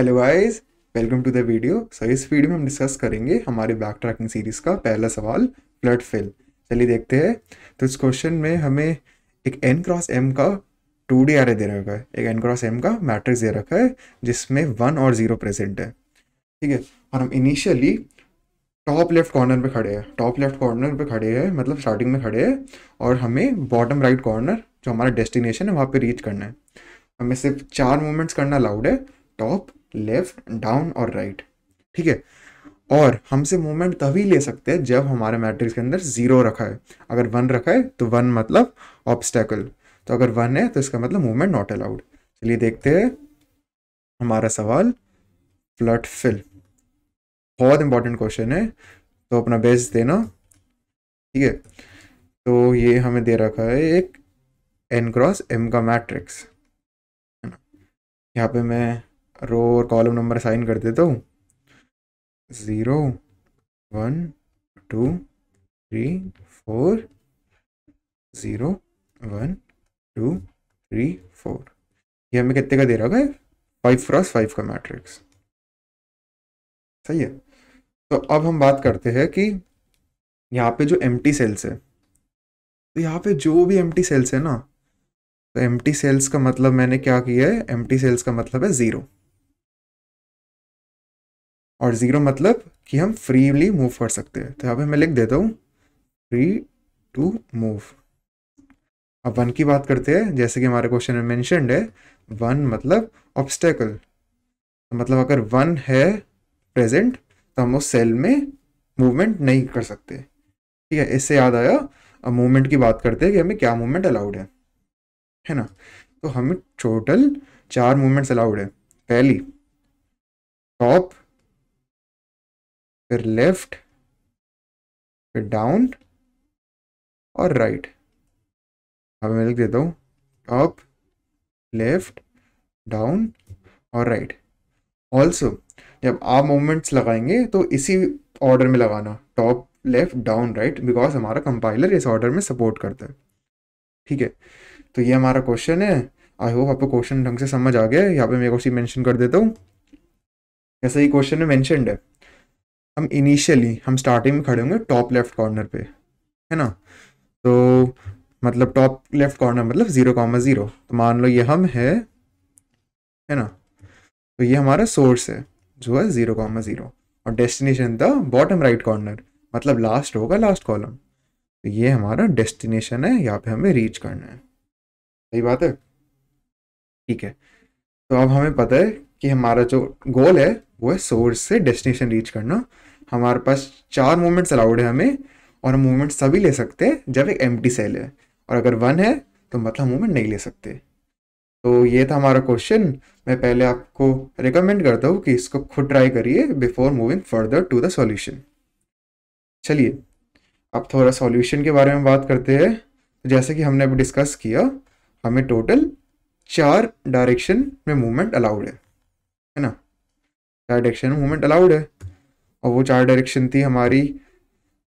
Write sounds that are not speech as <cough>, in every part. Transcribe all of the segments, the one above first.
Hello guys welcome to the video so इस video में हम डिस्कस करेंगे हमारे बैक ट्रैकिंग सीरीज़ का पहला सवाल फ्लड फिल चलिए देखते हैं। तो इस क्वेश्चन में हमें एक एन क्रॉस एम का टू डी आर दे रखा है। एक एन क्रॉस एम का मैट्रिक्स दे रखा है, जिसमें वन और ज़ीरो प्रेजेंट है। ठीक है? और हम इनिशियली टॉप लेफ़्ट कॉर्नर पे खड़े हैं। टॉप लेफ़्ट कॉर्नर पे खड़े हैं मतलब स्टार्टिंग में खड़े हैं। और हमें बॉटम राइट कॉर्नर जो हमारा डेस्टिनेशन है, वहाँ पे रीच करना है। हमें सिर्फ़ चार मूवमेंट्स करना अलाउड है। टॉप लेफ़्ट, डाउन और राइट। ठीक है? और हमसे मूवमेंट तभी ले सकते हैं जब हमारे मैट्रिक्स के अंदर ज़ीरो रखा है। अगर वन रखा है तो वन मतलब ऑब्स्टेकल तो अगर वन है तो इसका मतलब मूवमेंट नॉट अलाउड चलिए देखते हैं। हमारा सवाल फ्लड फिल बहुत इंपॉर्टेंट क्वेश्चन है। तो अपना बेस्ट देना। ठीक है? तो ये हमें दे रखा है एक एन क्रॉस एम का मैट्रिक्स है ना? यहाँ पे मैं रो और कॉलम नंबर साइन कर देता हूँ। Zero one two three four zero one two three four ये हमें कितने का दे रहा है फाइव क्रॉस फाइव का मैट्रिक्स सही है? तो अब हम बात करते हैं कि यहाँ पे जो एम सेल्स है तो यहाँ पे जो भी एम सेल्स है ना तो एम सेल्स का मतलब मैंने क्या किया है? एम सेल्स का मतलब है ज़ीरो और ज़ीरो मतलब कि हम फ्रीली मूव कर सकते हैं। तो यहाँ पे मैं लिख देता हूँ फ्री टू मूव अब वन की बात करते हैं, जैसे कि हमारे क्वेश्चन में मैंशनड है वन मतलब ऑब्स्टेकल तो मतलब अगर वन है प्रेजेंट तो हम उस सेल में मूवमेंट नहीं कर सकते। ठीक है, इससे याद आया, अब मूवमेंट की बात करते हैं कि हमें क्या मूवमेंट अलाउड है। है ना? तो हमें टोटल चार मूवमेंट्स अलाउड है। पहली टॉप फिर लेफ़्ट फिर डाउन और राइट अब मैं लिख देता हूँ टॉप लेफ़्ट डाउन और राइट ऑल्सो जब आप मूवमेंट्स लगाएँगे तो इसी ऑर्डर में लगाना top left down right because हमारा कंपाइलर इस ऑर्डर में सपोर्ट करता है. ठीक है? तो ये हमारा क्वेश्चन है. आई होप आपको क्वेश्चन ढंग से समझ आ गया यहाँ पे मैं उसी मेंशन कर देता हूँ. जैसे ही क्वेश्चन में मैंशनड है. हम इनिशियली हम स्टार्टिंग में खड़े होंगे टॉप लेफ़्ट कॉर्नर पे, है ना? तो मतलब टॉप लेफ़्ट कॉर्नर मतलब ज़ीरो कॉमा ज़ीरो तो मान लो ये हम है है ना? तो ये हमारा सोर्स है, जो है ज़ीरो कॉमा ज़ीरो और destination the bottom right corner मतलब लास्ट होगा लास्ट कॉलम तो ये हमारा डेस्टिनेशन है, यहाँ पे हमें रीच करना है। सही बात है? ठीक है। तो अब हमें पता है कि हमारा जो गोल है, वो है सोर्स से डेस्टिनेशन रीच करना। हमारे पास चार मूवमेंट्स अलाउड है हमें, और हम मूवमेंट सभी ले सकते हैं जब एक एम सेल है। और अगर वन है तो मतलब मूवमेंट नहीं ले सकते। तो ये था हमारा क्वेश्चन मैं पहले आपको रिकमेंड करता हूँ कि इसको खुद ट्राई करिए before moving further to the solution चलिए, अब थोड़ा सॉल्यूशन के बारे में बात करते हैं। जैसे कि हमने अभी डिस्कस किया, हमें टोटल चार डायरेक्शन में मूवमेंट अलाउड है। है ना? डायरेक्शन में मूवमेंट अलाउड है। और वो चार डायरेक्शन थी हमारी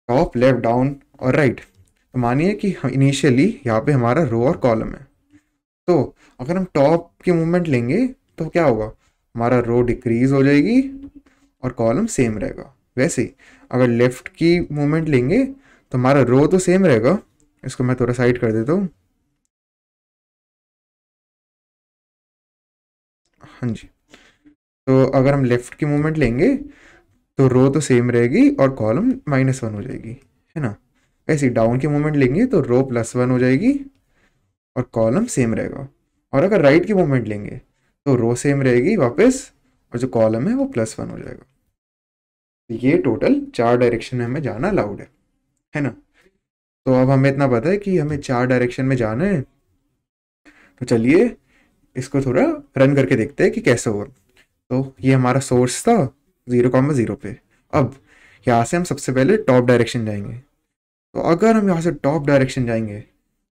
टॉप लेफ़्ट डाउन और राइट तो मानिए कि इनिशियली यहाँ पे हमारा रो और कॉलम है। तो अगर हम टॉप की मूवमेंट लेंगे तो क्या होगा? हमारा रो डिक्रीज हो जाएगी और कॉलम सेम रहेगा। वैसे ही, अगर लेफ़्ट की मूवमेंट लेंगे तो हमारा रो तो सेम रहेगा। इसको मैं थोड़ा साइड कर देता हूँ। हाँ जी। तो अगर हम लेफ़्ट की मूवमेंट लेंगे तो रो तो सेम रहेगी और कॉलम माइनस वन हो जाएगी, है ना? ऐसे डाउन की मूवमेंट लेंगे तो रो प्लस वन हो जाएगी और कॉलम सेम रहेगा। और अगर राइट की मूवमेंट लेंगे तो रो सेम रहेगी वापस और जो कॉलम है वो प्लस वन हो जाएगा। तो ये टोटल चार डायरेक्शन में हमें जाना अलाउड है है ना? तो अब हमें इतना पता है कि हमें चार डायरेक्शन में जाना है। तो चलिए इसको थोड़ा रन करके देखते हैं कि कैसे होगा तो ये हमारा सोर्स था। ज़ीरो कॉमा ज़ीरो पे। अब, यहाँ से हम सबसे पहले टॉप डायरेक्शन जाएँगे। तो अगर हम यहाँ से टॉप डायरेक्शन जाएँगे,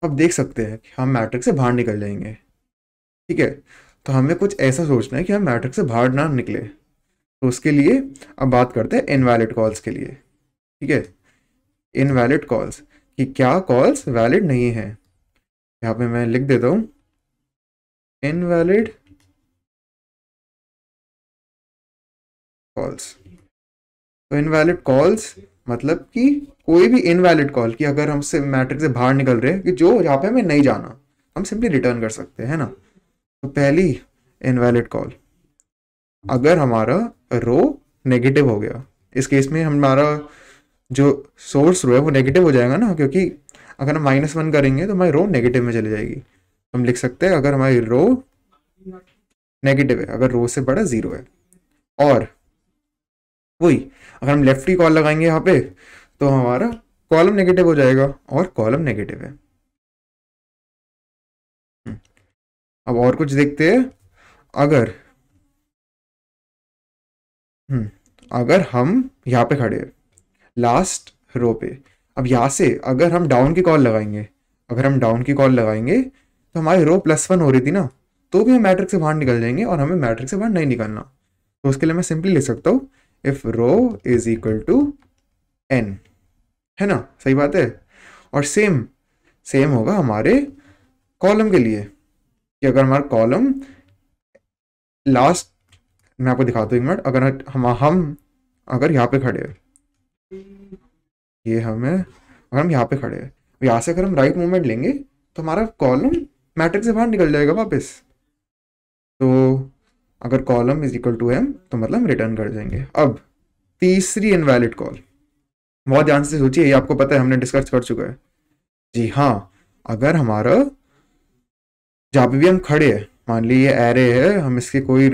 अब देख सकते हैं कि हम मैट्रिक से बाहर निकल जाएँगे। ठीक है? तो हमें कुछ ऐसा सोचना है कि हम मैट्रिक से बाहर ना निकले। तो उसके लिए अब बात करते हैं इनवैलिड कॉल्स के लिए। ठीक है? इनवैलिड कॉल्स कि क्या कॉल्स वैलिड नहीं है? यहाँ पे मैं लिख देता हूँ। Invalid calls. तो इनवैलिड कॉल्स मतलब कि कोई भी इनवैलिड कॉल की अगर हमसे मैट्रिक से बाहर निकल रहे हैं कि जो यहाँ पे हमें नहीं जाना, हम सिंपली रिटर्न कर सकते हैं ना? तो पहली इनवैलिड कॉल अगर हमारा रो नेगेटिव हो गया, इस केस में हमारा जो सोर्स रो है वो नेगेटिव हो जाएगा ना, क्योंकि अगर हम माइनस वन करेंगे तो हमारी रो नेगेटिव में चली जाएगी। हम लिख सकते हैं अगर हमारी रो नेगेटिव है, अगर रो से बड़ा ज़ीरो है। और वही अगर हम लेफ़्ट कॉल लगाएँगे यहाँ पे तो हमारा कॉलम नेगेटिव हो जाएगा और कॉलम नेगेटिव है। हम्म, अब और कुछ देखते हैं। अगर हम्म अगर हम यहाँ पे खड़े लास्ट रो पे अब यहाँ से अगर हम डाउन की कॉल लगाएँगे अगर हम डाउन की कॉल लगाएँगे तो हमारी रो प्लस वन हो रही थी ना तो भी हम मैट्रिक से बाहर निकल जाएँगे और हमें मैट्रिक से बाहर नहीं निकलना। तो उसके लिए मैं सिंपली लिख सकता हूँ if row is equal to n है ना? सही बात है? और सेम सेम होगा हमारे कॉलम के लिए। कि अगर हमारा कॉलम लास्ट मैं आपको दिखाता हूँ एक मिनट, अगर हम हम, अगर यहाँ पे खड़े हैं। ये हमें, अगर हम यहाँ पे खड़े हैं यहाँ से अगर हम राइट मूवमेंट लेंगे तो हमारा कॉलम मैट्रिक से बाहर निकल जाएगा वापस। तो अगर column is equal to m तो मतलब हम रिटर्न कर देंगे। अब, तीसरी इनवैलिड कॉल बहुत ध्यान से सोचिए आपको पता है, हमने डिस्कस कर चुका है। जी हाँ अगर हमारा जहाँ भी हम खड़े हैं, मान लीजिए एरे है, हम इसके कोई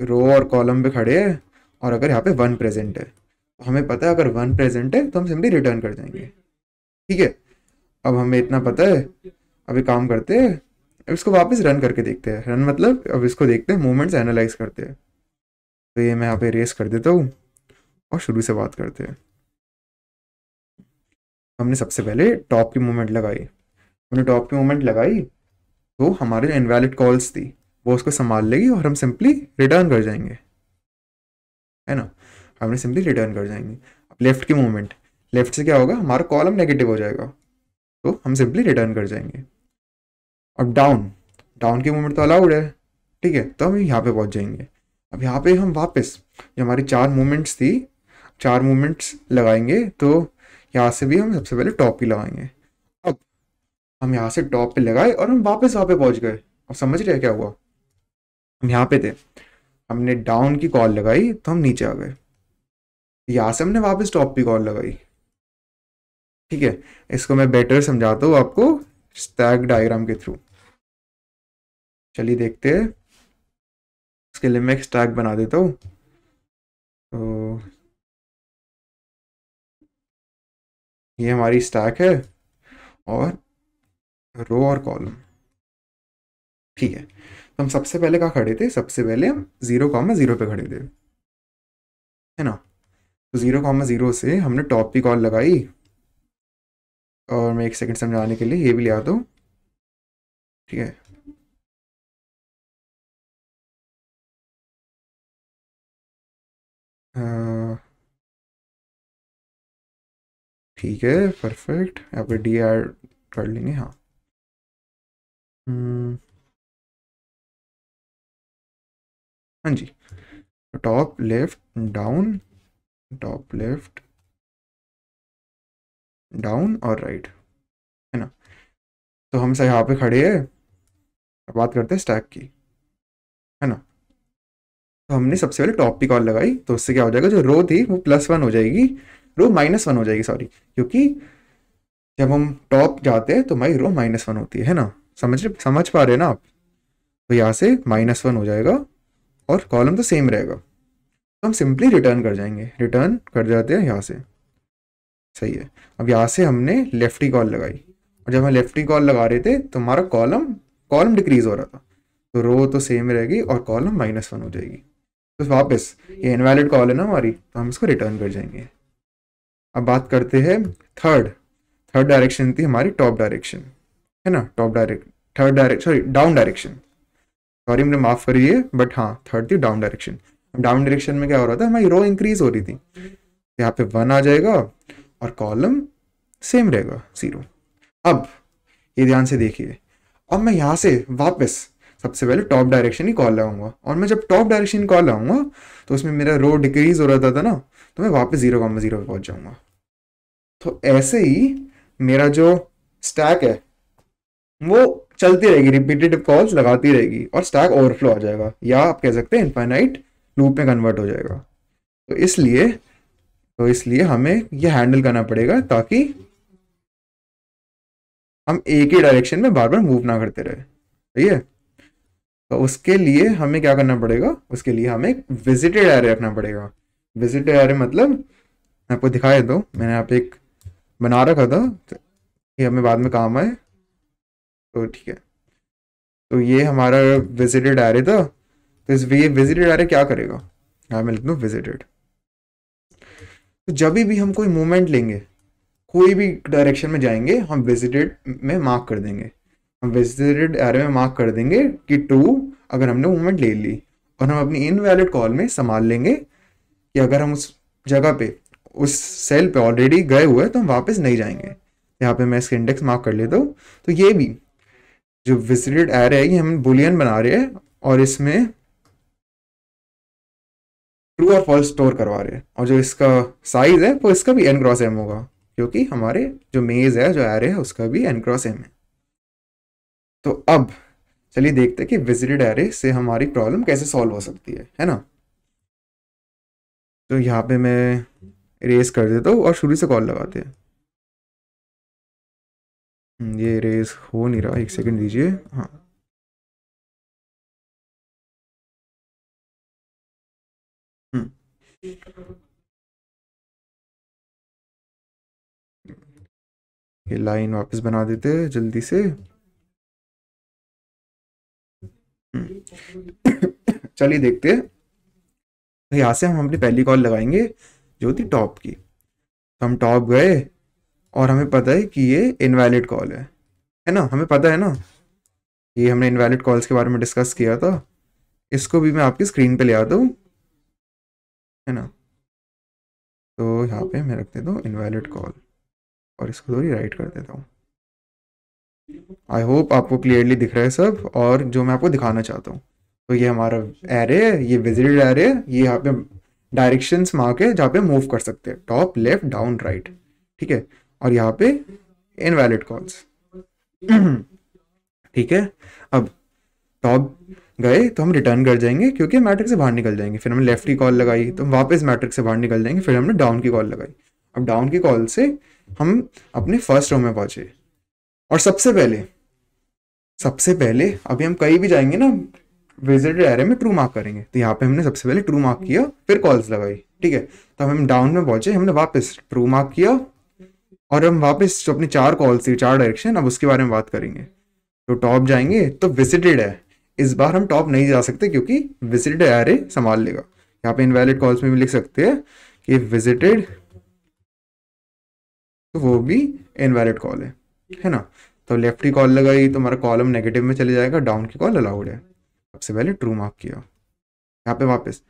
रो और कॉलम पे खड़े हैं, और अगर यहाँ पे वन प्रेजेंट है तो हमें पता है अगर वन प्रेजेंट है तो हम सिंपली रिटर्न कर देंगे। ठीक है? अब हमें इतना पता है अभी काम करते हैं इसको वापस रन करके देखते हैं। रन मतलब अब इसको देखते हैं मूवमेंट्स एनालाइज करते हैं। तो ये मैं यहाँ पे रेस कर देता हूँ और शुरू से बात करते हैं। हमने सबसे पहले टॉप की मूवमेंट लगाई। हमने टॉप की मूवमेंट लगाई तो हमारे जो इनवैलिड कॉल्स थी, वो उसको संभाल लेगी और हम सिंपली रिटर्न कर जाएँगे। है ना? हमने सिंपली रिटर्न कर जाएँगे। अब लेफ़्ट की मूवमेंट लेफ़्ट से क्या होगा? हमारा कॉलम नेगेटिव हो जाएगा। तो हम सिंपली रिटर्न कर जाएँगे। अब डाउन डाउन की मूवमेंट तो अलाउड है, ठीक है तो हम यहाँ पे पहुँच जाएँगे। अब यहाँ पे हम वापस जो हमारी चार मूवमेंट्स थी, चार मूवमेंट्स लगाएँगे तो यहाँ से भी हम सबसे पहले टॉप की लगाएँगे। अब हम यहाँ से टॉप पे लगाए और हम वापस वहाँ पे पहुँच गए। अब समझ रहे क्या हुआ? हम यहाँ पे थे, हमने डाउन की कॉल लगाई तो हम नीचे आ गए। यहाँ से हमने वापस टॉप की कॉल लगाई। ठीक है, इसको मैं बेटर समझाता हूँ आपको। स्टैक डायग्राम के थ्रू चलिए देखते हैं। इसके लिए मैं एक स्टैक बना देता हूँ। तो ये हमारी स्टैक है और रो और कॉलम ठीक है। तो हम सबसे पहले कहाँ खड़े थे? सबसे पहले हम ज़ीरो कॉमा ज़ीरो पे खड़े थे। है ना? तो ज़ीरो कॉमा ज़ीरो से हमने टॉप की कॉल लगाई। और मैं एक सेकंड समझाने के लिए ये भी ले आता हूँ। ठीक है? ठीक है परफेक्ट यहाँ पे डी आर कर लेंगे हाँ। हम्म। हाँ जी। Top left down top left down और राइट है ना? तो हम सब यहाँ पे खड़े हैं। बात करते हैं स्टैक की है ना? तो हमने सबसे पहले टॉप की कॉल लगाई तो उससे क्या हो जाएगा? जो रो थी वो प्लस वन हो जाएगी। रो माइनस वन हो जाएगी सॉरी क्योंकि जब हम टॉप जाते हैं तो हमारी रो माइनस वन होती है, है ना? समझ समझ पा रहे हैं ना आप? तो यहाँ से माइनस वन हो जाएगा और कॉलम तो सेम रहेगा। तो हम सिंपली रिटर्न कर जाएँगे। रिटर्न कर जाते हैं यहाँ से। सही है। अब यहाँ से हमने लेफ्टी कॉल लगाई। और जब हम लेफ्टी कॉल लगा रहे थे तो हमारा कॉलम कॉलम डिक्रीज हो रहा था। तो रो तो सेम रहेगी और कॉलम माइनस वन हो जाएगी। तो वापस, ये इनवैलिड कॉल है ना हमारी तो हम इसको रिटर्न कर जाएँगे। अब बात करते हैं थर्ड थर्ड डायरेक्शन थी हमारी टॉप डायरेक्शन है ना? Top direct third direction sorry down direction sorry मुझे माफ़ करिए बट हाँ थर्ड थी डाउन डायरेक्शन डाउन डायरेक्शन में क्या हो रहा था? हमारी रो इंक्रीज हो रही थी। यहाँ पे वन आ जाएगा और कॉलम सेम रहेगा ज़ीरो अब ये ध्यान से देखिए। अब मैं यहाँ से वापस सबसे पहले टॉप डायरेक्शन ही कॉल लगाऊँगा और मैं जब टॉप डायरेक्शन कॉल लगाऊँगा तो उसमें मेरा रो डिक्रीज हो रहा था था ना तो मैं वापस ज़ीरो कॉमा ज़ीरो पे पहुँच जाऊँगा। तो ऐसे ही मेरा जो स्टैक है, वो चलती रहेगी रिपीटेटिव कॉल्स लगाती रहेगी और स्टैक ओवरफ्लो आ जाएगा या आप कह सकते हैं इनफाइनाइट लूप में कन्वर्ट हो जाएगा। तो इसलिए तो इसलिए हमें ये हैंडल करना पड़ेगा ताकि हम एक ही डायरेक्शन में बार बार मूव ना करते रहे। सही है? तो उसके लिए हमें क्या करना पड़ेगा? उसके लिए हमें एक विजिटेड एरे रखना पड़ेगा। विजिटेड एरे मतलब आपको दिखाया दो मैंने यहाँ पे एक बना रखा था ये हमें बाद में काम आए। तो ठीक है। तो ये हमारा विजिटेड एरे था। तो इस, ये विजिटेड एरे क्या करेगा? यहाँ मैं लिख दूँ विजिटेड तो जब भी हम कोई मूवमेंट लेंगे, कोई भी डायरेक्शन में जाएँगे, हम विजिटेड में मार्क कर देंगे। हम विजिटेड एरे में मार्क कर देंगे कि टू अगर हमने मूवमेंट ले ली और हम अपनी इनवैलिड कॉल में संभाल लेंगे कि अगर हम उस जगह पे, उस सेल पे ऑलरेडी गए हुए तो हम वापस नहीं जाएँगे। यहाँ पे मैं इसका इंडेक्स मार्क कर लेता हूँ। तो ये भी, जो विजिटेड एरे है ये हम बुलियन बना रहे हैं और इसमें ट्रू और फॉल्स स्टोर करवा रहे हैं। और जो इसका साइज़ है वो इसका भी एन क्रॉस एम होगा क्योंकि हमारे जो मेज है जो एरे है उसका भी एन क्रॉस एम है। तो अब चलिए देखते हैं कि विजिटेड एरे से हमारी प्रॉब्लम कैसे सॉल्व हो सकती है है ना? तो यहाँ पे मैं रेस कर देता हूँ और शुरू से कॉल लगाते हैं। हम्म, ये रेस हो नहीं रहा एक सेकंड दीजिए। हाँ। ये लाइन वापस बना देते हैं जल्दी से। हम्म। <coughs> चलिए देखते हैं। तो यहाँ से हम अपनी पहली कॉल लगाएँगे, जो थी टॉप की। तो हम टॉप गए, और हमें पता है कि ये इनवैलिड कॉल है। है ना? हमें पता है ना? ये हमने इनवैलिड कॉल्स के बारे में डिस्कस किया था। इसको भी मैं आपकी स्क्रीन पे ले आता हूँ। है ना? तो यहाँ पे मैं रख देता हूँ इनवैलिड कॉल और इसको थोड़ी राइट कर देता हूँ। आई होप आपको क्लियरली दिख रहा है सब और जो मैं आपको दिखाना चाहता हूँ। तो ये हमारा एरे ये विजिटेड एरे ये यहाँ पे डायरेक्शंस मार्क है जहाँ पे मूव कर सकते हैं। टॉप लेफ़्ट डाउन राइट ठीक है? और यहाँ पे इनवैलिड कॉल्स <clears throat> ठीक है? अब टॉप गए तो हम रिटर्न कर जाएँगे क्योंकि मैट्रिक से बाहर निकल जाएँगे। फिर हमने लेफ़्ट की कॉल लगाई तो हम वापस मैट्रिक से बाहर निकल जाएँगे। फिर हमने डाउन की कॉल लगाई। अब डाउन की कॉल से हम अपने फ़र्स्ट रो में पहुँचे। और सबसे पहले सबसे पहले अभी हम कहीं भी जाएँगे ना विजिटेड एरे में ट्रू मार्क करेंगे। तो यहाँ पे हमने सबसे पहले ट्रू मार्क किया, फिर कॉल्स लगाई, ठीक है? तो हम डाउन में पहुँचे, हमने वापस ट्रू मार्क किया और हम वापस जो अपनी चार कॉल्स थी, चार डायरेक्शन अब उसके बारे में बात करेंगे। तो टॉप जाएँगे तो विजिटेड है। इस बार हम टॉप नहीं जा सकते क्योंकि विजिटेड एरे संभाल लेगा। यहाँ पे इनवैलिड कॉल्स में भी लिख सकते हैं कि विजिटेड तो वो भी इनवैलिड कॉल है है ना? तो लेफ़्ट की कॉल लगाई तो हमारा कॉलम नेगेटिव में चले जाएगा डाउन की कॉल अलाउड है। सबसे पहले ट्रू मार्क किया। यहाँ पे वापस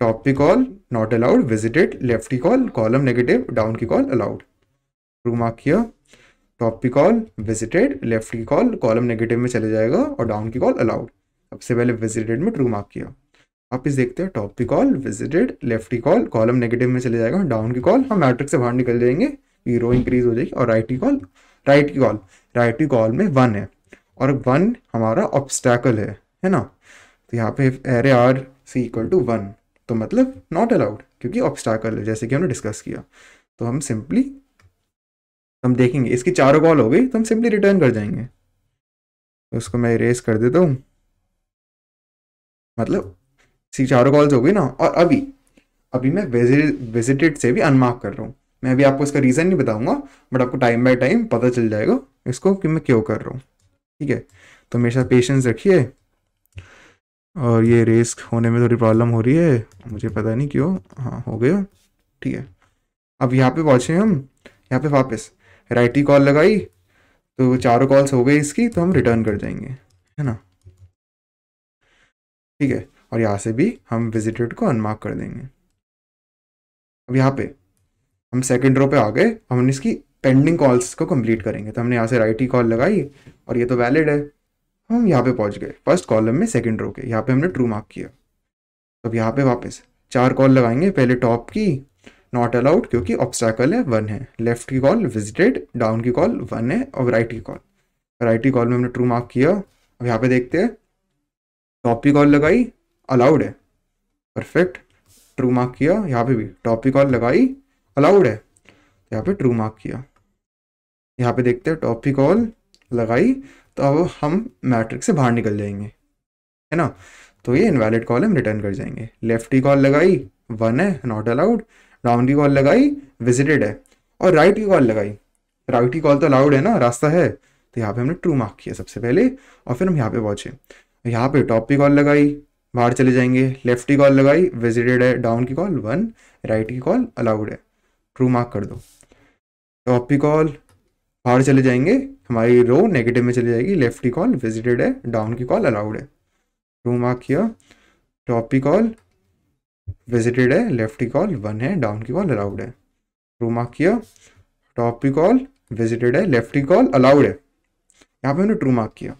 टॉप की call not allowed visited left की कॉल कॉलम नेगेटिव डाउन की कॉल अलाउड ट्रू मार्क किया। टॉप की कॉल विजिटेड लेफ़्ट की कॉल कॉलम नेगेटिव में चले जाएगा और डाउन की कॉल अलाउड सबसे पहले विजिटेड में ट्रू मार्क किया। आप इस देखते हैं टॉप की कॉल विजिटेड लेफ़्ट की कॉल कॉलम नेगेटिव में चले जाएगा डाउन की कॉल हम मैट्रिक से बाहर निकल जाएँगे रो इंक्रीज हो जाएगी, और राइट की कॉल राइट की कॉल राइट की कॉल में वन है। और वन हमारा ऑब्स्टैकल है है ना? तो यहाँ पे array r c equal to one तो मतलब नॉट अलाउड क्योंकि ऑब्स्टैकल है, जैसे कि हमने डिस्कस किया। तो हम सिंपली हम देखेंगे, इसकी चारों कॉल हो गई तो हम सिंपली रिटर्न कर जाएँगे। तो उसको मैं इरेज कर देता हूँ। मतलब सी चारों कॉल्स हो गई ना, और अभी अभी मैं विजिटेड से भी अनमार्क कर रहा हूँ। मैं अभी आपको इसका रीज़न नहीं बताऊँगा बट आपको टाइम बाय टाइम पता चल जाएगा इसको कि मैं क्यों कर रहा हूँ। ठीक है? तो साथ पेशेंस रखिए। और ये रेस होने में थोड़ी प्रॉब्लम हो रही है, मुझे पता नहीं क्यों। हाँ हो गया। ठीक है? अब यहाँ पे पहुँचे हम। यहाँ पे वापस। राइट कॉल लगाई तो चारों कॉल्स हो गई इसकी तो हम रिटर्न कर जाएँगे। है ना? ठीक है? और यहाँ से भी हम विजिटेड को अनमार्क कर देंगे। अब यहाँ पे हम सेकेंड रो पे आ गए। हम इसकी पेंडिंग कॉल्स को कंप्लीट करेंगे। तो हमने यहाँ से राइट ही कॉल लगाई और ये तो वैलिड है। हम यहाँ पे पहुँच गए। फ़र्स्ट कॉलम में सेकेंड रो के। यहाँ पे हमने ट्रू मार्क किया। तो अब यहाँ पे वापस चार कॉल लगाएँगे। पहले टॉप की नॉट अलाउड क्योंकि ऑब्स्टैकल है वन है। लेफ़्ट की कॉल विजिटेड डाउन की कॉल वन है। और राइट की कॉल राइट की कॉल में हमने ट्रू मार्क किया। अब यहाँ पे देखते हैं। टॉप की कॉल लगाई अलाउड है। परफेक्ट ट्रू मार्क किया, यहाँ पे भी। टॉप की कॉल लगाई अलाउड है। यहाँ पे ट्रू मार्क किया। यहाँ पे देखते हैं टॉप की कॉल लगाई तो अब हम मैट्रिक से बाहर निकल जाएँगे। है ना? तो ये इनवैलिड कॉल हम रिटर्न कर जाएँगे। लेफ़्ट की कॉल लगाई वन है नॉट अलाउड डाउन की कॉल लगाई विजिटेड है। और राइट की कॉल लगाई। राइट की कॉल तो अलाउड है ना, रास्ता है। तो यहाँ पे हमने ट्रू मार्क किया सबसे पहले, और फिर हम यहाँ पे पहुँचे। यहाँ पे टॉप की कॉल लगाई बाहर चले जाएँगे लेफ़्ट की कॉल लगाई विजिटेड है डाउन की कॉल वन राइट की कॉल अलाउड है ट्रू मार्क कर दो टॉप की कॉल बाहर चले जाएँगे हमारी रो नेगेटिव में चली जाएगी लेफ़्ट की कॉल विजिटेड है डाउन की कॉल अलाउड है ट्रू मार्क किया टॉप की कॉल विजिटेड है लेफ़्ट की कॉल वन है डाउन की कॉल अलाउड है ट्रू मार्क किया टॉप की कॉल विजिटेड है लेफ़्ट की कॉल अलाउड है यहाँ पे हमने ट्रू मार्क किया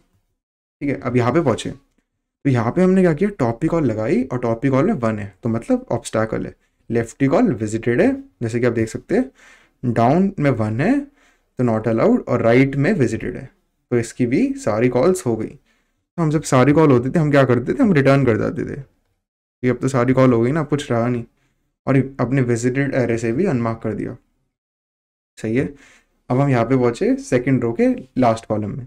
ठीक है, अब यहाँ पे पहुँचे। तो यहाँ पे हमने क्या किया? टॉप की कॉल लगाई और टॉप की कॉल में वन है तो मतलब ऑब्स्टैकल है। लेफ़्ट कॉल विजिटेड है, जैसे कि आप देख सकते हैं। डाउन में वन है तो नॉट अलाउड और राइट में विजिटेड है। तो इसकी भी सारी कॉल्स हो गई। तो हम जब सारी कॉल होती थी, हम क्या करते थे? हम रिटर्न कर जाते थे। कि अब तो सारी कॉल हो गई ना कुछ रहा नहीं। और अपने विजिटेड एरे से भी अनमार्क कर दिया। सही है? अब हम यहाँ पे पहुँचे सेकेंड रो के लास्ट कॉलम में।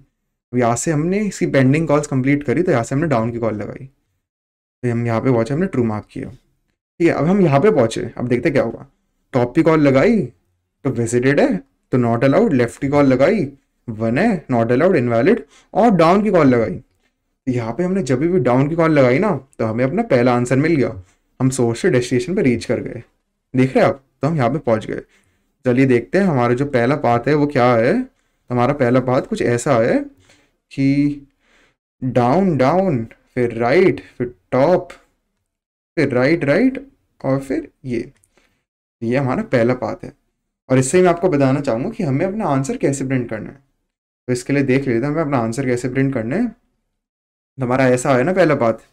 यहाँ से हमने इसकी पेंडिंग कॉल्स कंप्लीट करी तो यहाँ से हमने डाउन की कॉल लगाई। तो हम यहाँ पे पहुँचे, हमने ट्रू मार्क किया। ठीक है, अब हम यहाँ पे पहुँचे। अब देखते क्या होगा। टॉप की कॉल लगाई तो विजिटेड है तो नॉट अलाउड लेफ़्ट की कॉल लगाई वन है नॉट अलाउड इनवैलिड और डाउन की कॉल लगाई। यहाँ पे हमने जब भी डाउन की कॉल लगाई ना तो हमें अपना पहला आंसर मिल गया। हम सोर्स से डेस्टिनेशन पे रीच कर गए। देख रहे हैं आप? तो हम यहाँ पे पहुँच गए। चलिए देखते हैं हमारा जो पहला पाथ है, वो क्या है? हमारा पहला पाथ कुछ ऐसा है कि डाउन डाउन फिर राइट फिर टॉप फिर राइट राइट और फिर ये। ये हमारा पहला पाथ है। और इससे मैं आपको बताना चाहूँगा कि हमें अपना आंसर कैसे प्रिंट करना है। तो इसके लिए देख लेते हैं, हमें अपना आंसर कैसे प्रिंट करना है। तो हमारा ऐसा है ना पहला बात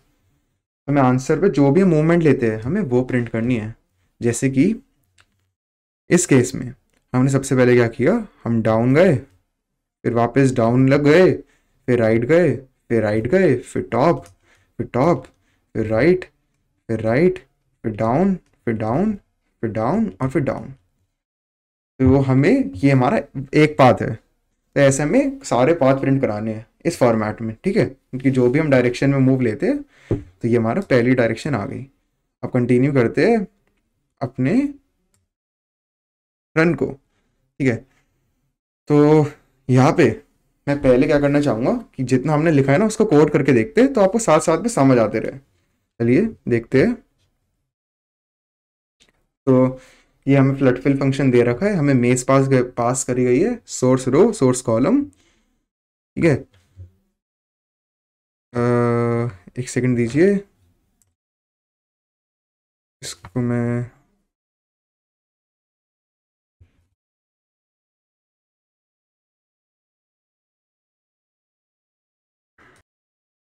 हमें आंसर पे जो भी मूवमेंट लेते हैं, हमें वो प्रिंट करनी है। जैसे कि इस केस में हमने सबसे पहले क्या किया? हम डाउन गए, फिर वापस डाउन लग गए फिर राइट गए, फिर राइट गए, फिर टॉप फिर टॉप फिर राइट फिर राइट फिर डाउन फिर डाउन फिर डाउन और फिर डाउन तो वो हमें, ये हमारा एक पाथ है। तो ऐसे में सारे पाथ प्रिंट कराने हैं इस फॉर्मेट में, ठीक है? क्योंकि जो भी हम डायरेक्शन में मूव लेते हैं तो ये हमारा पहली डायरेक्शन आ गई। अब कंटिन्यू करते हैं अपने रन को, ठीक है? तो यहाँ पे मैं पहले क्या करना चाहूँगा कि जितना हमने लिखा है ना, उसको कोड करके देखते हैं तो आपको साथ साथ में समझ आते रहे। चलिए, देखते हैं। तो ये हमें फ्लड फिल फ़ंक्शन दे रखा है। हमें मेस पास पास करी गई है। सोर्स रो सोर्स कॉलम ठीक है? एक सेकंड दीजिए। इसको मैं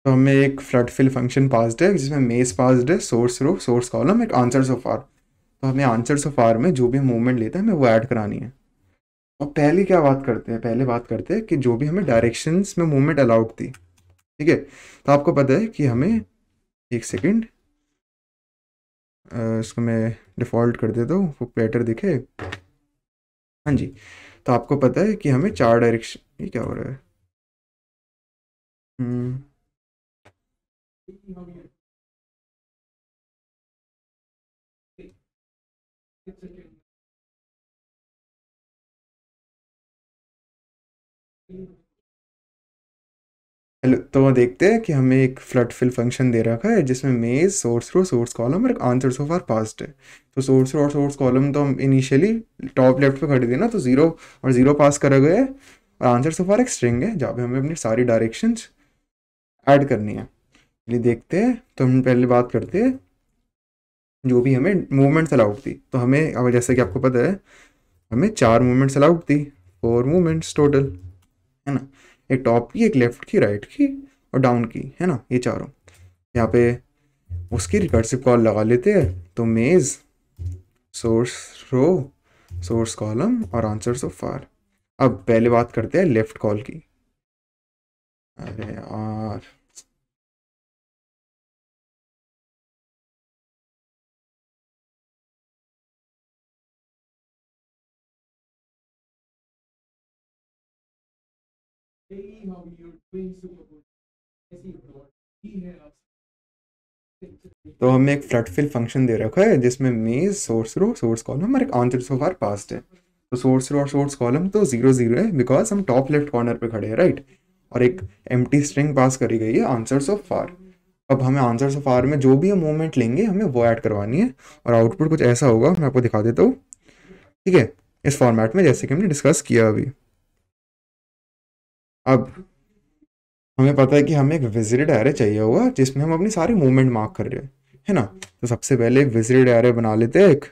तो हमें एक फ्लड फिल फ़ंक्शन पास्ड है, जिसमें मेस पास्ड है सोर्स रो सोर्स कॉलम एक आंसर सो फार तो हमें आंसर सो फार में जो भी मूवमेंट लेते हैं, हमें वो ऐड करानी है। और पहले क्या बात करते हैं? पहले बात करते हैं कि जो भी हमें डायरेक्शंस में मूवमेंट अलाउड थी, ठीक है? तो आपको पता है कि हमें एक सेकेंड इसको मैं डिफ़ॉल्ट कर देता हूँ, वो बेटर दिखे। हाँ जी तो आपको पता है कि हमें चार डायरेक्शन ये क्या हो रहा है? हम्म। हेलो तो देखते हैं कि हमें एक फ्लड फिल फ़ंक्शन दे रखा है, जिसमें मेज सोर्स रो सोर्स कॉलम और एक आंसर सो फार पास्ट है। तो सोर्स रो और सोर्स कॉलम तो हम इनिशियली टॉप लेफ़्ट पे खड़े थे ना तो ज़ीरो और ज़ीरो पास करा गया है। और आंसर सो फार एक स्ट्रिंग है, जहाँ पे हमें अपनी सारी डायरेक्शंस ऐड करनी है। चलिए देखते हैं तो हम पहले बात करते हैं, जो भी हमें मूवमेंट्स अलाउड थी तो हमें, अब जैसे कि आपको पता है, हमें चार मूवमेंट्स अलाउड थी फोर मूवमेंट्स टोटल है ना? एक टॉप की, एक लेफ़्ट की राइट की और डाउन की, है ना? ये चारों। यहाँ पे उसकी रिकर्सिव कॉल लगा लेते हैं तो maze source row source column और आंसर सो फार अब पहले बात करते हैं लेफ़्ट कॉल की। अरे यार। तो हमें एक फ्लड फिल फ़ंक्शन दे रखा है, जिसमें मेज सोर्स रो सोर्स कॉलम और एक आंसर सो फार पास्ट है। तो सोर्स रो और सोर्स कॉलम तो ज़ीरो ज़ीरो है बिकॉज़ हम टॉप लेफ़्ट कॉर्नर पे खड़े हैं राइट और एक एम स्ट्रिंग पास करी गई है आंसर ऑफ़ फार अब हमें आंसर ऑफ़ फार में जो भी हम मूवमेंट लेंगे, हमें वो ऐड करवानी है। और आउटपुट कुछ ऐसा होगा, मैं आपको दिखा देता हूँ। ठीक है, इस फॉर्मेट में जैसे कि हमने डिस्कस किया अभी। अब हमें पता है कि हमें एक विजिटेड एरे चाहिए होगा जिसमें हम अपनी सारी मूवमेंट मार्क कर रहे हैं, है ना? तो सबसे पहले एक विजिटेड एरे बना लेते हैं एक,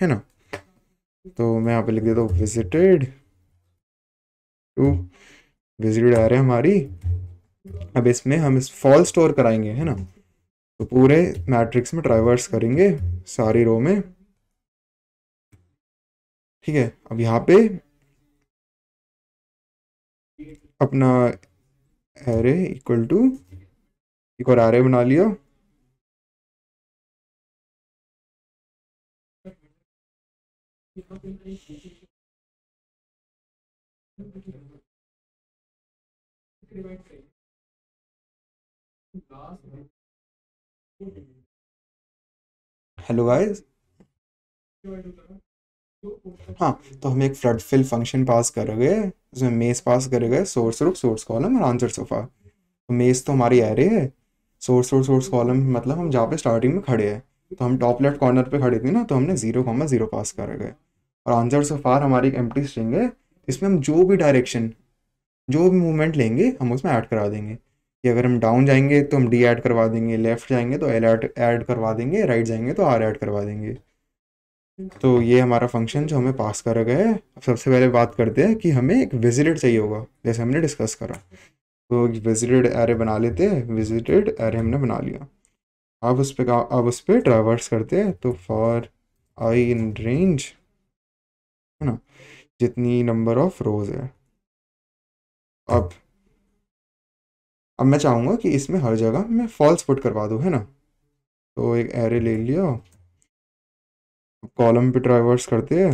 है ना? तो मैं यहाँ पे लिख देता हूँ विजिटेड टू विजिटेड एरे हमारी। अब इसमें हम इस फॉल स्टोर कराएँगे, है ना? तो पूरे मैट्रिक्स में ट्राइवर्स करेंगे सारी रो में। ठीक है? अब यहाँ पे अपना एरे इक्वल टू एक और एरे बना लिया। हेलो गाइस हाँ तो हम एक फ्लड फिल फ़ंक्शन पास कर गए उसमें मेस पास कर गए सोर्स रूप सोर्स कॉलम और आंसर सोफा तो मेस तो हमारी एरे है सोर्स रूप सोर्स कॉलम मतलब हम जहाँ पे स्टार्टिंग में खड़े हैं तो हम टॉप लेफ़्ट कॉर्नर पे खड़े थे ना तो हमने ज़ीरो कॉमा ज़ीरो पास कर गए और आंसर सोफार हमारी एक एम्प्टी स्ट्रिंग है, इसमें हम जो भी डायरेक्शन जो भी मूवमेंट लेंगे, हम उसमें ऐड करा देंगे. कि अगर हम डाउन जाएँगे तो हम डी ऐड करवा देंगे लेफ़्ट जाएँगे तो एल ऐड करवा देंगे राइट जाएँगे तो आर ऐड करवा देंगे. तो ये हमारा फ़ंक्शन जो हमें पास करा गया है, अब सबसे पहले बात करते हैं कि हमें एक विजिटेड चाहिए होगा, जैसे हमने डिस्कस करा। तो विजिटेड एरे बना लेते हैं विजिटेड एरे हमने बना लिया। अब उस पर अब उस पर ट्रावर्स करते हैं तो फॉर आई इन रेंज है ना, जितनी नंबर ऑफ़ रोज है। अब अब मैं चाहूँगा कि इसमें हर जगह मैं फॉल्स पुट करवा दूँ, है ना। तो एक एरे ले लिया। कॉलम पे ट्राइवर्स करते हैं,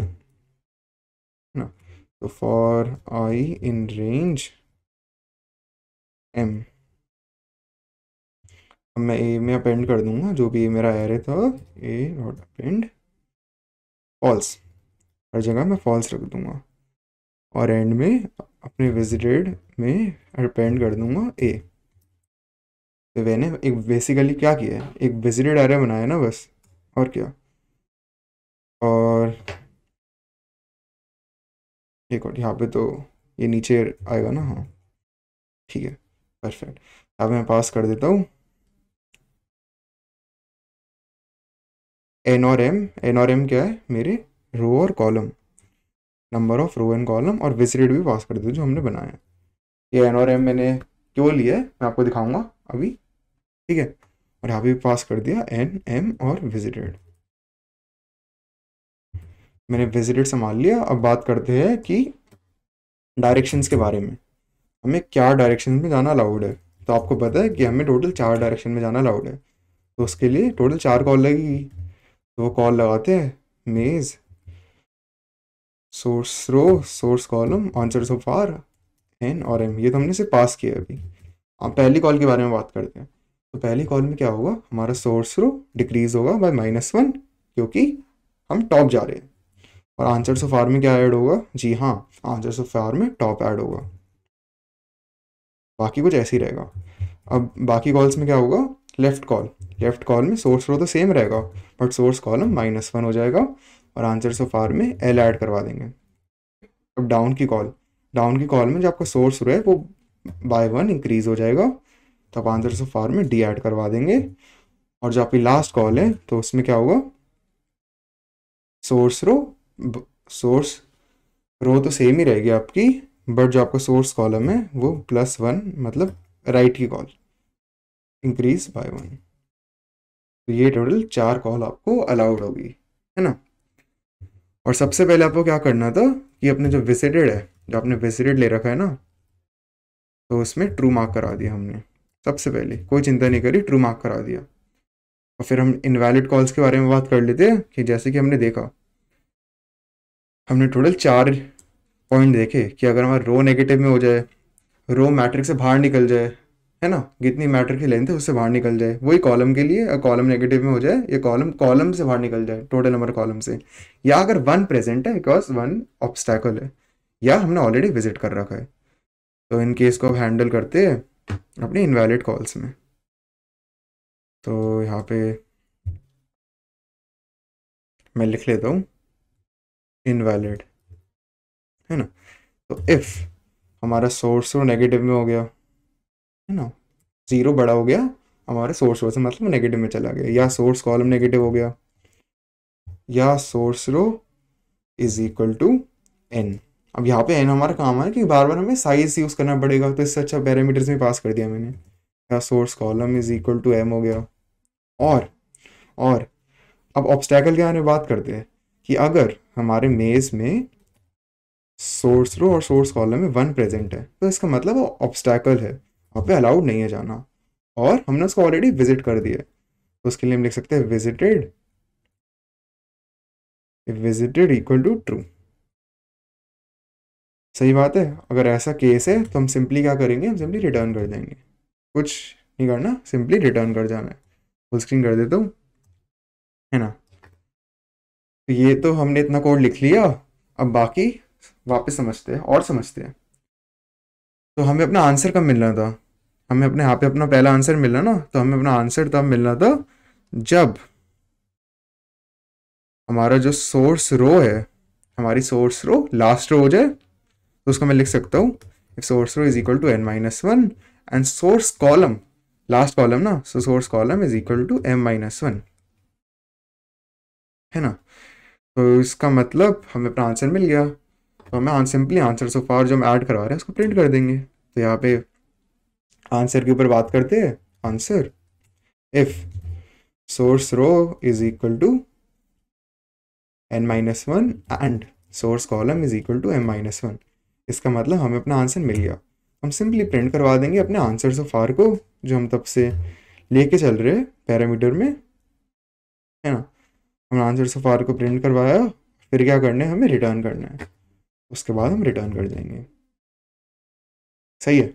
ना? तो for i in range m अब मैं ए में अपेंड कर दूँगा, जो भी मेरा एरे था ए नॉट अपेंड फॉल्स हर जगह मैं फॉल्स रख दूँगा। और एंड में अपने विजिटेड में अपेंड कर दूँगा ए तो मैंने एक बेसिकली क्या किया है? एक विजिटेड एरे बनाया ना बस, और क्या? और एक और यहाँ पे तो ये नीचे आएगा ना हाँ। ठीक है परफेक्ट अब मैं पास कर देता हूँ। एन और एम एन और एम क्या है? मेरे रो और column number of row and column और विजिटेड भी पास कर देता जो हमने बनाया ये एन और एम मैंने क्यों लिया है? मैं आपको दिखाऊँगा अभी। ठीक है, और यहाँ पे पास कर दिया एन एम और विजिटेड मैंने विजिटेड संभाल लिया। अब बात करते हैं कि डायरेक्शंस के बारे में। हमें क्या डायरेक्शन में जाना अलाउड है। तो आपको पता है कि हमें टोटल चार डायरेक्शन में जाना अलाउड है। तो उसके लिए टोटल चार कॉल लगेगी। तो वो कॉल लगाते हैं। Maze source row source column answer so far n और एम ये तो हमने सिर्फ़ पास किया अभी। आप पहली कॉल के बारे में बात करते हैं। तो पहली कॉल में क्या होगा? हमारा सोर्स रो डिक्रीज होगा बाय माइनस वन क्योंकि हम टॉप जा रहे हैं। और आंसर सो फार में क्या ऐड होगा? जी हाँ आंसर सो फार में टॉप ऐड होगा। बाकी कुछ ऐसे ही रहेगा। अब बाकी कॉल्स में क्या होगा? लेफ़्ट कॉल लेफ़्ट कॉल में सोर्स रो तो सेम रहेगा but source column minus one हो जाएगा और आंसर सो फार में एल ऐड करवा देंगे। अब डाउन की कॉल डाउन की कॉल में जो आपका सोर्स रो है, वो बाय वन इंक्रीज हो जाएगा तो आप आंसर सो फार में डी ऐड करवा देंगे। और जो आपकी लास्ट कॉल है तो उसमें क्या होगा? सोर्स रो सोर्स रो तो सेम ही रहेगी आपकी बट जो आपका सोर्स कॉलम है, वो प्लस वन मतलब राइट की कॉल इंक्रीज बाय वन तो ये टोटल चार कॉल आपको अलाउड होगी, है ना? और सबसे पहले आपको क्या करना था, कि अपने जो विजिटेड है, जो आपने विजिटेड ले रखा है ना तो उसमें ट्रू मार्क करा दिया हमने, सबसे पहले। कोई चिंता नहीं करी ट्रू मार्क करा दिया। और फिर हम इनवैलिड कॉल्स के बारे में बात कर लेते हैं, कि जैसे कि हमने देखा हमने टोटल चार पॉइंट देखे कि अगर हमारा रो नेगेटिव में हो जाए रो मैट्रिक से बाहर निकल जाए, है ना? जितनी मैट्रिक की लेंथ है, उससे बाहर निकल जाए। वही कॉलम के लिए कॉलम नेगेटिव में हो जाए, ये कॉलम कॉलम से बाहर निकल जाए टोटल नंबर कॉलम से। या अगर वन प्रेजेंट है बिकॉज़ वन ऑब्स्टैकल है, या हमने ऑलरेडी विज़िट कर रखा है। तो इन केस को अब हैंडल करते हैं अपनी इनवैलिड कॉल्स में। तो यहाँ पे मैं लिख लेता हूँ। इनवैलिड है ना? तो इफ़ हमारा सोर्स रो नेगेटिव में हो गया, है ना? ज़ीरो बड़ा हो गया, हमारे सोर्स रो से मतलब नेगेटिव में चला गया, या सोर्स कॉलम नेगेटिव हो गया, या source row is equal to n अब यहाँ पे एन हमारा काम है कि बार बार हमें साइज़ यूज़ करना पड़ेगा तो इससे अच्छा पैरामीटर्स में पास कर दिया मैंने। या source column is equal to m हो गया, और और, अब ऑब्स्टैकल के बारे में बात करते हैं। कि अगर हमारे मेज़ में सोर्स रो और सोर्स कॉलम में वन प्रेजेंट है तो इसका मतलब वो ऑब्स्टैकल है। वहाँ पे अलाउड नहीं है जाना। और हमने उसको ऑलरेडी विज़िट कर दिया। तो उसके लिए हम लिख सकते हैं visited visited equal to true सही बात है? अगर ऐसा केस है तो हम सिंपली क्या करेंगे? हम सिंपली रिटर्न कर देंगे। कुछ नहीं करना सिंपली रिटर्न कर जाना है। फुल स्क्रीन कर देता हूँ। है ना? तो ये तो हमने इतना कोड लिख लिया। अब बाकी वापस समझते हैं, और समझते हैं। तो हमें अपना आंसर कब मिलना था? हमें अपने यहाँ पे अपना पहला आंसर मिलना ना? तो हमें अपना आंसर तब मिलना था जब हमारा जो सोर्स रो है, हमारी सोर्स रो लास्ट रो हो जाए तो उसको मैं लिख सकता हूँ। If source row is equal to n minus one and source column last column ना? So source column is equal to m minus one है ना? तो इसका मतलब हमें अपना आंसर मिल गया। तो हमें सिंपली आंसर सो फार जो हम ऐड करवा रहे हैं, उसको प्रिंट कर देंगे। तो यहाँ पे आंसर के ऊपर बात करते हैं। Answer if source row is equal to n minus one and source column is equal to m minus one इसका मतलब हमें अपना आंसर मिल गया। हम सिंपली प्रिंट करवा देंगे अपने आंसर सो फार को, जो हम तब से लेके चल रहे हैं पैरामीटर में, है ना? हमने आंसर सो फार को प्रिंट करवाया, फिर क्या करना है, हमें रिटर्न करना है। उसके बाद हम रिटर्न कर देंगे। सही है।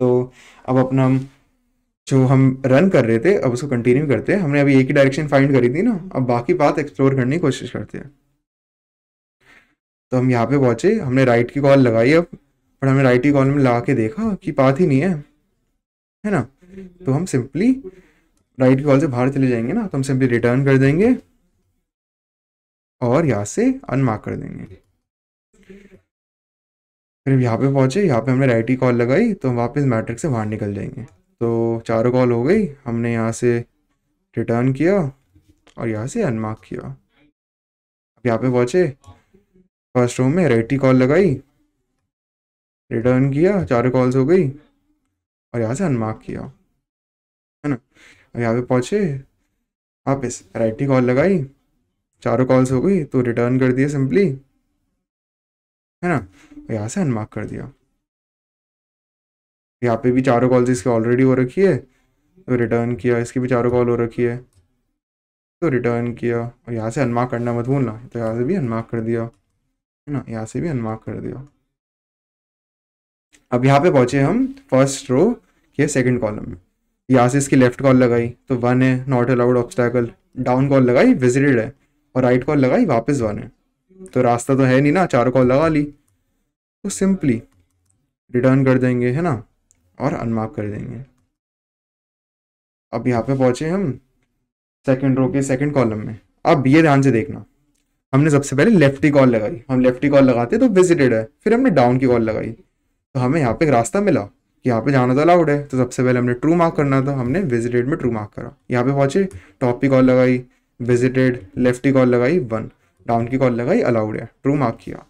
तो अब अपना हम जो हम रन कर रहे थे, अब उसको कंटिन्यू करते हैं। हमने अभी एक ही डायरेक्शन फाइंड करी थी ना, अब बाकी बात एक्सप्लोर करने की कोशिश करते हैं। तो हम यहाँ पे पहुँचे। हमने राइट की कॉल लगाई अब, पर हमने राइट की कॉल में लगा के देखा कि पाथ ही नहीं है है ना? तो हम सिंपली राइट कॉल से बाहर चले जाएँगे ना तो हम सिंपली रिटर्न कर देंगे और यहाँ से अनमार्क कर देंगे। फिर यहाँ पे पहुँचे, यहाँ पे हमने राइट की कॉल लगाई तो हम वापस मैट्रिक से बाहर निकल जाएँगे। तो चारों कॉल हो गई, हमने यहाँ से रिटर्न किया और यहाँ से अनमार्क किया। अब यहाँ पे पहुँचे फ़र्स्ट रूम में राइट की कॉल लगाई रिटर्न किया, चारों कॉल्स हो गई और यहाँ से अनमार्क किया। है यहाँ पे पहुँचे। वापस राइट की कॉल लगाई। चारों कॉल्स हो गई तो रिटर्न कर दिया सिंपली है ना? यहाँ से अनमार्क कर दिया। यहाँ पे भी चारों कॉल्स इसकी ऑलरेडी हो रखी है। तो रिटर्न किया, इसकी भी चारों कॉल हो रखी है। तो रिटर्न किया, और यहाँ से अनमार्क करना मत भूलना। तो यहाँ से भी अनमार्क कर दिया। है ना? यहाँ से भी अनमार्क कर दिया। अब यहाँ पे पहुँचे हम फ़र्स्ट रो के सेकंड कॉलम में। यहाँ से इसकी लेफ़्ट कॉल लगाई तो वन है not allowed obstacle down call लगाई विजिटेड है, और राइट कॉल लगाई, वापस वन है. तो रास्ता तो है नहीं ना, चारों कॉल लगा ली. तो सिंपली रिटर्न कर देंगे, है ना, और अनमार्क कर देंगे. अब यहाँ पे पहुँचे हम सेकंड रो के सेकंड कॉलम में. अब ये ध्यान से देखना, हमने सबसे पहले लेफ्टी कॉल लगाई. हम लेफ्टी कॉल लगाते तो विजिटेड है, फिर हमने डाउन की कॉल लगाई. तो हमें यहाँ पे एक रास्ता मिला कि यहाँ पे जाना तो अलाउड है। तो सबसे पहले हमने ट्रू मार्क करना था। हमने विजिटेड में ट्रू मार्क करा। यहाँ पे पहुँचे टॉप की कॉल लगाई विजिटेड लेफ्टी कॉल लगाई वन डाउन की कॉल लगाई अलाउड है। ट्रू मार्क किया।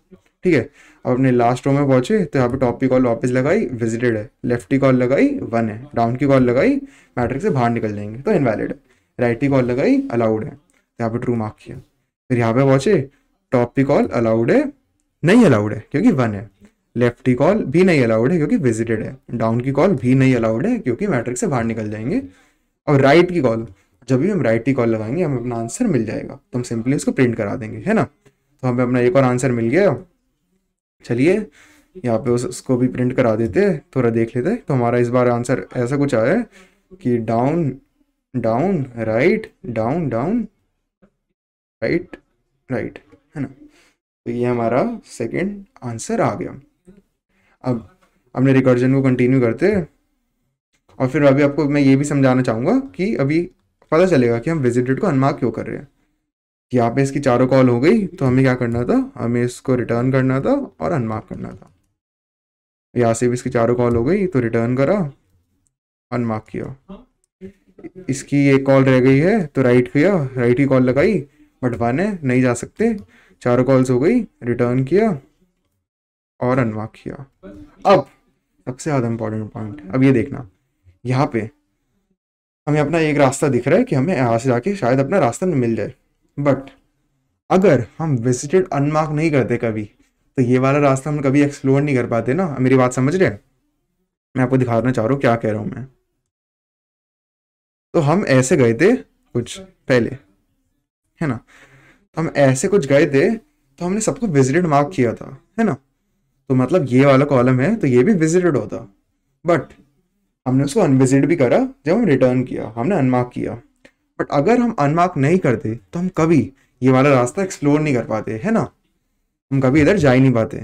ठीक है? अब अपने लास्ट रो में पहुँचे तो यहाँ पे टॉप की कॉल वापस लगाई विजिटेड है। लेफ़्ट की कॉल लगाई वन है। डाउन की कॉल लगाई मैट्रिक से बाहर निकल जाएँगे तो इनवैलिड है। राइट की कॉल लगाई अलाउड है। तो यहाँ पे ट्रू मार्क किया। फिर यहाँ पे पहुँचे टॉप की कॉल अलाउड है, नहीं अलाउड है, क्योंकि वन है। लेफ़्ट की कॉल भी नहीं अलाउड है क्योंकि विजिटेड है। डाउन की कॉल भी नहीं अलाउड है क्योंकि मैट्रिक्स से बाहर निकल जाएँगे। और राइट की कॉल जब भी हम राइट की कॉल लगाएँगे हमें अपना आंसर मिल जाएगा। तो हम सिंपली उसको प्रिंट करा देंगे है ना? तो हमें अपना एक और आंसर मिल गया। चलिए यहाँ पे उस, उसको भी प्रिंट करा देते थोड़ा देख लेते। तो हमारा इस बार आंसर ऐसा कुछ आया कि down down right down down right right है ना? तो ये हमारा सेकेंड आंसर आ गया। अब अपने रिकर्जन को कंटिन्यू करते और फिर अभी आपको मैं ये भी समझाना चाहूँगा कि अभी पता चलेगा कि हम विजिटेड को अनमार्क क्यों कर रहे हैं। यहाँ पे इसकी चारों कॉल हो गई तो हमें क्या करना था? हमें इसको रिटर्न करना था और अनमार्क करना था। यहाँ से भी इसकी चारों कॉल हो गई तो रिटर्न करा अनमार्क किया। इसकी एक कॉल रह गई है तो राइट किया राइट ही कॉल लगाई बट वन है, नहीं जा सकते। चारों कॉल्स हो गई रिटर्न किया। और अनमार्क किया। अब सबसे ज़्यादा इंपॉर्टेंट पॉइंट अब ये देखना। यहाँ पे हमें अपना एक रास्ता दिख रहा है कि हमें यहाँ से जाके शायद अपना रास्ता मिल जाए। बट अगर हम विजिटेड अनमार्क नहीं करते कभी तो ये वाला रास्ता हम कभी एक्सप्लोर नहीं कर पाते ना। मेरी बात समझ रहे मैं आपको दिखाना चाह रहा हूँ क्या कह रहा हूँ मैं। तो हम ऐसे गए थे कुछ पहले, है ना? तो हम ऐसे कुछ गए थे तो हमने सबको विजिटेड मार्क किया था, है ना? तो मतलब ये वाला कॉलम है तो ये भी विजिटेड होता। बट हमने उसको अनविजिट भी करा, जब हम रिटर्न किया, हमने अनमार्क किया। बट अगर हम अनमार्क नहीं करते तो हम कभी ये वाला रास्ता एक्सप्लोर नहीं कर पाते, है ना? हम कभी इधर जा ही नहीं पाते।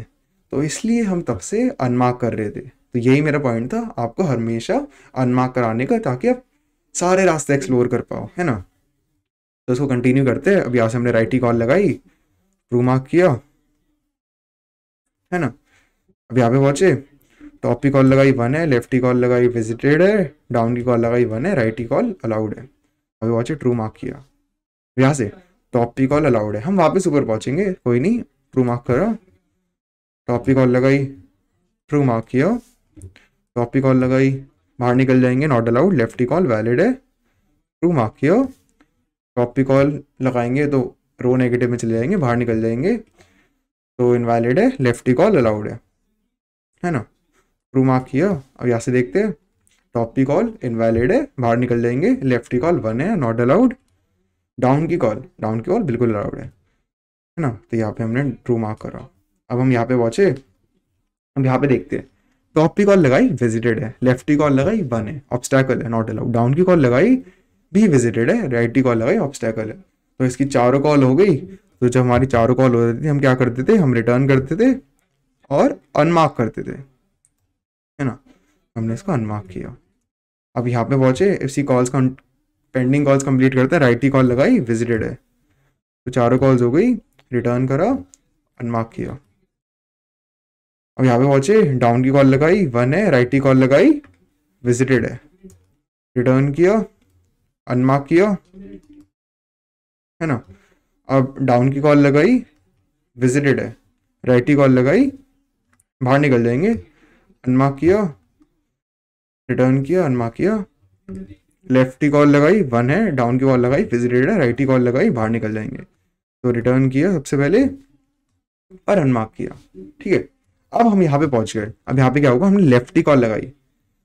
तो इसलिए हम तब से अनमार्क कर रहे थे। तो यही मेरा पॉइंट था, आपको हमेशा अनमार्क कराने का, ताकि आप सारे रास्ते एक्सप्लोर कर पाओ, है ना? तो उसको कंटिन्यू करते हैं। अब यहाँ से हमने राइट कॉल लगाई ट्रू मार्क किया, है ना? अब यहाँ पे पहुँचे टॉप की कॉल लगाई वन है लेफ़्ट की कॉल लगाई विजिटेड है डाउन की कॉल लगाई वन है राइट की कॉल अलाउड है अभी पहुँचे ट्रू मार्क किया यहाँ से टॉप की कॉल अलाउड है हम वापस ऊपर पहुँचेंगे कोई नहीं ट्रू मार्क करो टॉप की कॉल लगाई ट्रू मार्क किया टॉप की कॉल लगाई बाहर निकल जाएँगे नॉट अलाउड लेफ़्ट की कॉल वैलिड है ट्रू मार्क किया टॉप की कॉल लगाएँगे तो रो नेगेटिव में चले जाएँगे बाहर निकल जाएँगे तो इनवैलिड है लेफ़्ट की कॉल अलाउड है है ना? ट्रू मार्क किया अब यहाँ से देखते हैं। टॉप की कॉल इनवैलिड है, बाहर निकल जाएँगे। लेफ़्ट की कॉल वन है नॉट अलाउड डाउन की कॉल डाउन की कॉल बिल्कुल अलाउड है। है ना? तो यहाँ पे हमने ट्रू मार्क करा। अब हम यहाँ पे पहुँचे अब यहाँ पे देखते हैं। टॉप की कॉल लगाई विजिटेड है। लेफ़्ट की कॉल लगाई वन है। ऑब्स्टैकल है नॉट अलाउड डाउन की कॉल लगाई, भी विजिटेड है। राइट की कॉल लगाई ऑब्स्टैकल है। तो इसकी चारों कॉल हो गई। तो जब हमारी चारों कॉल हो रही थी, हम क्या करते थे हम रिटर्न करते थे और अनमार्क करते थे। है ना? हमने इसको अनमार्क किया। अब यहाँ पे पहुँचे इसी कॉल्स का पेंडिंग कॉल्स कंप्लीट करते हैं राइट की कॉल लगाई विजिटेड है। तो चारों कॉल्स हो गई रिटर्न करा अनमार्क किया। अब यहाँ पे पहुँचे डाउन की कॉल लगाई वन है राइट की कॉल लगाई विजिटेड है। रिटर्न किया अनमार्क किया। है ना? अब डाउन की कॉल लगाई विजिटेड है। राइट की कॉल लगाई बाहर निकल जाएँगे। अनमार्क किया। रिटर्न किया, अनमार्क किया। लेफ़्ट की कॉल लगाई, वन है। डाउन की कॉल लगाई विजिटेड है। राइट की कॉल लगाई, बाहर निकल जाएँगे। तो रिटर्न किया सबसे पहले और अनमार्क किया। ठीक है। अब हम यहाँ पे पहुँच गए। अब यहाँ पे क्या होगा? हमने लेफ़्ट की कॉल लगाई।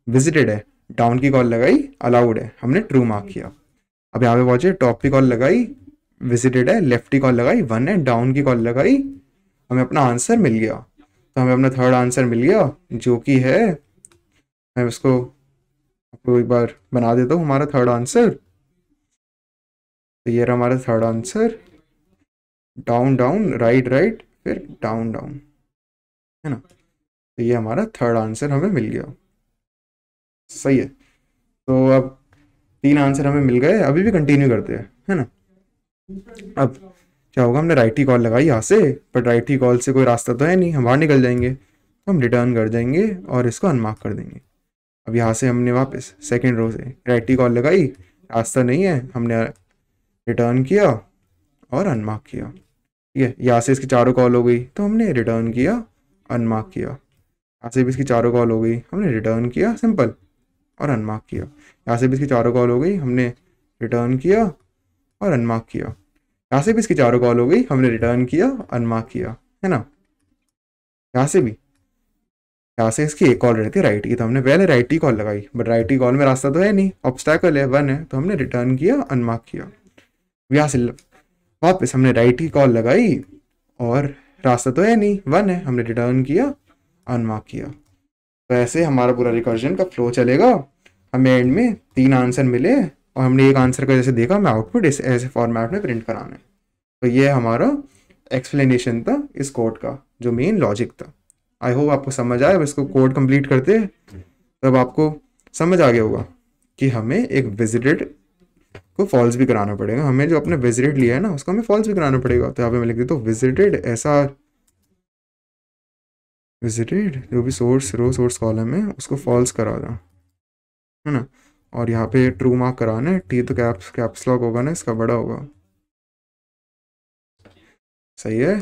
विजिटेड है। डाउन की कॉल लगाई। अलाउड है। हमने ट्रू मार्क किया। अब यहाँ पे पहुँचे। टॉप की कॉल लगाई। विजिटेड है। लेफ़्ट की कॉल लगाई। वन है। डाउन की कॉल लगाई। हमें अपना आंसर मिल गया। तो हमें अपना थर्ड आंसर मिल गया, जो कि है, मैं उसको आपको एक बार बना देता हूँ, हमारा थर्ड आंसर तो ये रहा हमारा third answer down down right right फिर डाउन डाउन है ना? तो ये हमारा थर्ड आंसर हमें मिल गया। सही है। तो अब तीन आंसर हमें मिल गए, अभी भी कंटिन्यू करते हैं, है ना? अब क्या होगा, हमने राइट ही कॉल लगाई यहाँ से बट राइट ही कॉल से कोई रास्ता तो है नहीं, हम बाहर निकल जाएँगे। तो हम रिटर्न कर देंगे और इसको अनमार्क कर देंगे। अब यहाँ से हमने वापस सेकेंड रो से राइट ही कॉल लगाई, रास्ता नहीं है, हमने रिटर्न किया और अनमार्क किया। ठीक है, यहाँ से इसकी चारों कॉल हो गई तो हमने रिटर्न किया अनमार्क किया। यहाँ से भी इसकी चारों कॉल हो गई, हमने रिटर्न किया सिंपल और अनमार्क किया। यहाँ से भी इसकी चारों कॉल हो गई, हमने रिटर्न किया और अनमार्क किया। यहाँ से भी इसकी चारों कॉल हो गई। हमने रिटर्न किया अनमार्क किया, है ना? यहाँ से भी। यहाँ से इसकी एक कॉल रहती है राइट की तो हमने पहले राइट ही कॉल लगाई बट राइट ही कॉल में रास्ता तो है नहीं। ऑब्स्टैकल है वन है तो हमने रिटर्न किया अनमार्क किया। यहाँ से वापस हमने राइट ही कॉल लगाई, और रास्ता तो है नहीं। वन है, हमने रिटर्न किया अनमार्क किया। तो ऐसे हमारा पूरा रिकर्जन का फ्लो चलेगा। हमें एंड में तीन आंसर मिले। और हमने एक आंसर का जैसे देखा, हमें आउटपुट इस, ऐसे फॉर्मेट में प्रिंट कराना है। तो ये हमारा एक्सप्लेनेशन था इस कोड का, जो मेन लॉजिक था। आई होप आपको समझ आए अब इसको कोड कंप्लीट करते तब आपको समझ आ गया होगा कि हमें एक विजिटेड को फॉल्स भी कराना पड़ेगा। हमें जो अपने विजिटेड लिया है ना, उसको हमें फॉल्स भी कराना पड़ेगा। तो यहाँ पे मैं लिख देता हूँ विजिटेड ऐसा विजिटेड जो भी सोर्स रो सोर्स कॉलम है, उसको फॉल्स करा दें है ना? और यहाँ पे ट्रू मार्क कराना है टी तो कैप्स कैप्स लॉक होगा ना, इसका बड़ा होगा। सही है?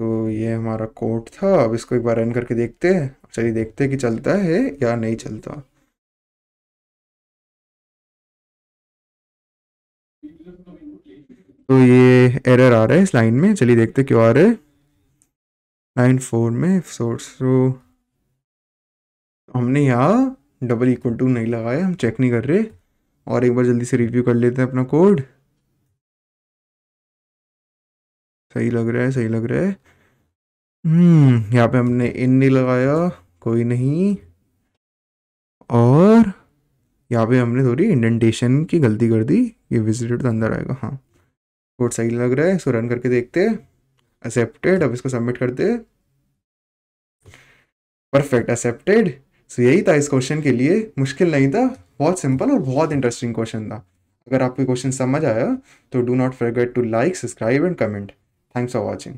तो ये हमारा कोड था, अब इसको एक बार रन करके देखते हैं। चलिए देखते हैं कि चलता है या नहीं चलता। तो ये एरर आ रहा है इस लाइन में। चलिए देखते क्यों आ रहा है। लाइन फोर में सोर्स तो हमने यहाँ डबल इक्वल टू नहीं लगाया हम चेक नहीं कर रहे। और एक बार जल्दी से रिव्यू कर लेते हैं अपना कोड सही लग रहा है, सही लग रहा है। हम्म यहाँ पे हमने इन नहीं लगाया, कोई नहीं। और यहाँ पे हमने थोड़ी इंडेंटेशन की गलती कर दी, ये विजिटेड तो अंदर आएगा हाँ। कोड सही लग रहा है, इसको रन करके देखते एक्सेप्टेड अब इसको सबमिट करते परफेक्ट एक्सेप्टेड सो यही था इस क्वेश्चन के लिए। मुश्किल नहीं था, बहुत सिंपल और बहुत इंटरेस्टिंग क्वेश्चन था। अगर आपको क्वेश्चन समझ आया तो do not forget to like subscribe and comment thanks for watching